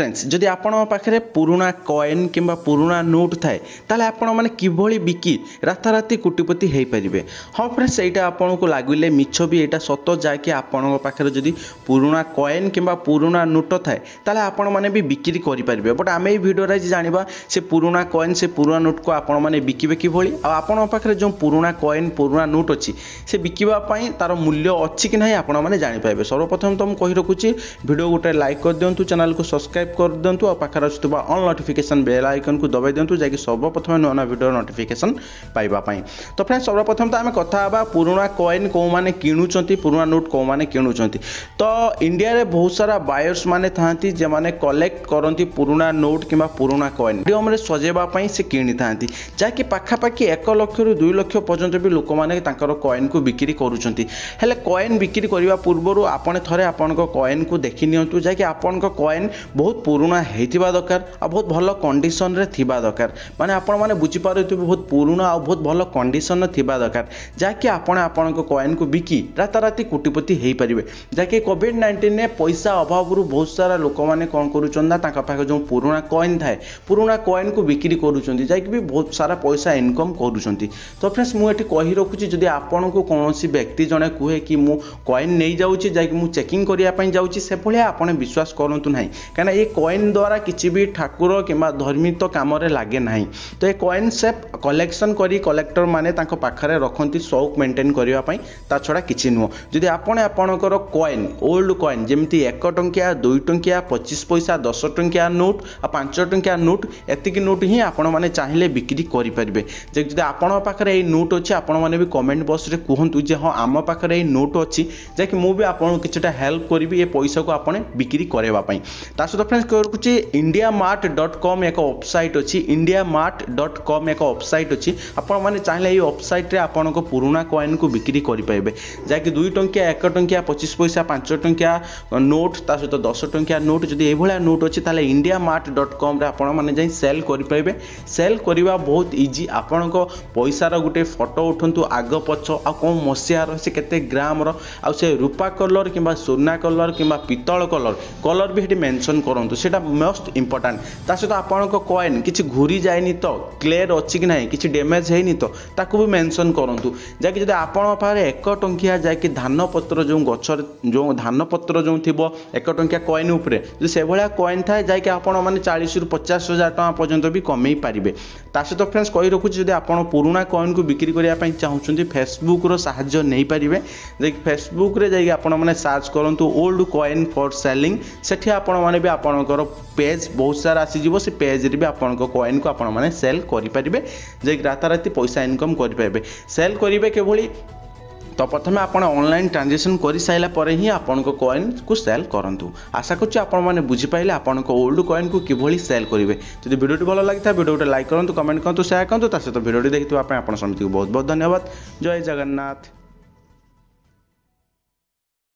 friends যদি আপনার পাখে পুরোনা coin কিংবা পুরোনা নোট থাকে তাহলে আপনার মানে কিভাবে বিকি রাতারাতি কোটিপতি হয়ে পারে হ্যাঁ ফ্রেন্ডস এইটা আপনার লাগলে মিছ বি এটা সত যা কি আপনার পাখে যদি পুরোনা কয়েন কিংবা পুরোনা নোট থাকে তাহলে আপনার মানে বি বিক্রি করে পারে বট আমি এই ভিডিওরে আজ জাঁয়া সে পুরোনা কয়েন সে পুরোনা নোটক আপনার মানে বিকিবে কিভাবে আপনার পাখে যে পুরোনা কয়েন পুরোনা নোট অছি সে বিকিবা তার মূল্য অছি কি না আপনার জাঁপারে সর্বপ্রথম তো মু রকুছি ভিডিও গোটে লাইক করে দিও চ্যানেল কু সবসক্রাইব ಸಬ್ಸ್ಕ್ರೈಬ್ କରିଦିଅନ୍ତୁ ଆଉ ପାଖରେ ଆସୁଥିବା ଅଲ୍ ନୋଟିଫିକେସନ୍ ବେଲ୍ ଆଇକନ୍କୁ ଦବାଇ ଦିଅନ୍ତୁ ଯାହାକି ସର୍ବପ୍ରଥମେ ନୂଆ ନୂଆ ଭିଡ଼ିଓର ନୋଟିଫିକେସନ୍ ପାଇବା ପାଇଁ ତ ଫ୍ରେଣ୍ଡ ସର୍ବପ୍ରଥମ ତ ଆମେ କଥା ହେବା ପୁରୁଣା କଏନ୍ କେଉଁମାନେ କିଣୁଛନ୍ତି ପୁରୁଣା ନୋଟ୍ କେଉଁମାନେ କିଣୁଛନ୍ତି ତ ଇଣ୍ଡିଆରେ ବହୁତ ସାରା ବାୟର୍ସ ମାନେ ଥାଆନ୍ତି ଯେଉଁମାନେ କଲେକ୍ଟ କରନ୍ତି ପୁରୁଣା ନୋଟ୍ କିମ୍ବା ପୁରୁଣା କଏନ୍ ମିଡିୟମ୍ରେ ସଜେଇବା ପାଇଁ ସେ କିଣିଥାନ୍ତି ଯାହାକି ପାଖାପାଖି ଏକ ଲକ୍ଷରୁ ଦୁଇ ଲକ୍ଷ ପର୍ଯ୍ୟନ୍ତ ବି ଲୋକମାନେ ତାଙ୍କର କଏନ୍କୁ ବିକ୍ରି କରୁଛନ୍ତି ହେଲେ କଏନ୍ ବିକ୍ରି କରିବା ପୂର୍ବରୁ ଆପଣ ଥରେ ଆପଣଙ୍କ କଏନ୍କୁ ଦେଖି ନିଅନ୍ତୁ ଯାହାକି ଆପଣଙ୍କ କଏନ୍ ବହୁତ बहुत पुणा होता दरकार आ बहुत भल कंडीसन दरकार मानते आप बुझीपुर बहुत पुणा बहुत भल कंडीसन दरकार जहाँकि कॉन को बिकी राताराति कोटिपति पारे जहाँकि नाइंटन में पैसा अभाव बहुत सारा लोक मैंने कौन करना जो पुणा कॉन थाए पुणा कॉन को बिक्री कर बहुत सारा पैसा इनकम कर तो फ्रेंड्स मुझे कही रखुच्छी जदि आपन को कौन व्यक्ति जड़े कहे कि मुझे कॉन नहीं जाऊँगी जैक मुझे चेकिंग करने जाऊँगी से भाया आप विश्वास करूँ ना कहीं ଏହି କଏନ୍ ଦ୍ୱାରା କିଛି ବି ଠାକୁର କିମ୍ବା ଧର୍ମିତ କାମରେ ଲାଗେ ନାହିଁ ତ ଏ କଏନ୍ ସେପ୍ କଲେକ୍ସନ୍ କରି କଲେକ୍ଟରମାନେ ତାଙ୍କ ପାଖରେ ରଖନ୍ତି ସଉକ ମେଣ୍ଟେନ୍ କରିବା ପାଇଁ ତା ଛଡ଼ା କିଛି ନୁହଁ ଯଦି ଆପଣ ଆପଣଙ୍କର କଏନ୍ ଓଲ୍ଡ କଏନ୍ ଯେମିତି ଏକ ଟଙ୍କିଆ ଦୁଇ ଟଙ୍କିଆ ପଚିଶ ପଇସା ଦଶ ଟଙ୍କିଆ ନୋଟ୍ ଆଉ ପାଞ୍ଚ ଟଙ୍କିଆ ନୋଟ୍ ଏତିକି ନୋଟ୍ ହିଁ ଆପଣମାନେ ଚାହିଁଲେ ବିକ୍ରି କରିପାରିବେ ଯେ ଯଦି ଆପଣଙ୍କ ପାଖରେ ଏଇ ନୋଟ୍ ଅଛି ଆପଣମାନେ ବି କମେଣ୍ଟ ବକ୍ସରେ କୁହନ୍ତୁ ଯେ ହଁ ଆମ ପାଖରେ ଏଇ ନୋଟ୍ ଅଛି ଯାହାକି ମୁଁ ବି ଆପଣଙ୍କୁ କିଛିଟା ହେଲ୍ପ କରିବି ଏ ପଇସାକୁ ଆପଣ ବିକ୍ରି କରାଇବା ପାଇଁ ତା ସହିତ फ्रेंड्स कहू इंडिया मार्ट डट कम एक वेबसाइट अच्छी इंडिया मार्ट डट कम एक वेबसाइट अच्छी आपण चाहिए ये वेबसाइट आपण पुणा कॉन को बिक्री करेंगे जहाँकि दुई टंकिया एक टंकिया पचिश पैसा पांच टंकिया नोट ता दस टंकिया नोट जब यह नोट अच्छे तेल इंडिया मार्ट डट कम्रे आपने सेल करेंगे सेल करवा बहुत इजी आपण पैसार गोटे फटो उठतु आग पछ आ मसीहार से के ग्राम आ रूपा कलर कि सुना कलर कि पीतल कलर कलर भी ये मेनसन कर କରନ୍ତୁ ସେଇଟା ମୋଷ୍ଟ ଇମ୍ପୋର୍ଟାଣ୍ଟ ତା ସହିତ ଆପଣଙ୍କ କଏନ୍ କିଛି ଘୁରି ଯାଇନି ତ କ୍ଲିୟର୍ ଅଛି କି ନାହିଁ କିଛି ଡ୍ୟାମେଜ୍ ହେଇନି ତ ତାକୁ ବି ମେନସନ୍ କରନ୍ତୁ ଯାହାକି ଯଦି ଆପଣଙ୍କ ପାଖରେ ଏକ ଟଙ୍କିଆ ଯାହାକି ଧାନ ପତ୍ର ଯେଉଁ ଗଛରେ ଯେଉଁ ଧାନ ପତ୍ର ଯେଉଁ ଥିବ ଏକ ଟଙ୍କିଆ କଏନ୍ ଉପରେ ଯଦି ସେଭଳିଆ କଏନ୍ ଥାଏ ଯାହାକି ଆପଣମାନେ ଚାଳିଶରୁ ପଚାଶ ହଜାର ଟଙ୍କା ପର୍ଯ୍ୟନ୍ତ ବି କମେଇ ପାରିବେ ତା ସହିତ ଫ୍ରେଣ୍ଡସ୍ କହି ରଖୁଛି ଯଦି ଆପଣ ପୁରୁଣା କଏନ୍କୁ ବିକ୍ରି କରିବା ପାଇଁ ଚାହୁଁଛନ୍ତି ଫେସବୁକ୍ର ସାହାଯ୍ୟ ନେଇପାରିବେ ଯାଇକି ଫେସବୁକ୍ରେ ଯାଇକି ଆପଣମାନେ ସର୍ଚ୍ଚ କରନ୍ତୁ ଓଲ୍ଡ କଏନ୍ ଫର୍ ସେଲିଂ ସେଠି ଆପଣମାନେ ବି ଆପଣ আপনকৰ পেজ বহুত সৰা আছিজিবো সেই পেজৰি আপোনক কইনক আপোন মানে সেল কৰি পৰিবে যে গ্ৰাতৰাতি পইচা ইনকাম কৰি পাইবে সেল কৰিবে কেৱলি ত প্ৰথমে আপোন অনলাইন ট্ৰানজেকচন কৰি সাইলা পৰহি আপোনক কইনক সেল কৰন্তু আশা কৰিছো আপোন মানে বুজি পাইলে আপোনক ওল্ড কইনক কিৱলি সেল কৰিবে যদি ভিডিঅটো ভাল লাগিতা ভিডিঅটো লাইক কৰন্তু কমেন্ট কৰন্তু শায় কৰন্তু তাৰসে তো ভিডিঅটো দেখি থো আপোন সমিতিক বহুত বহুত ধন্যবাদ জয় জগন্নাথ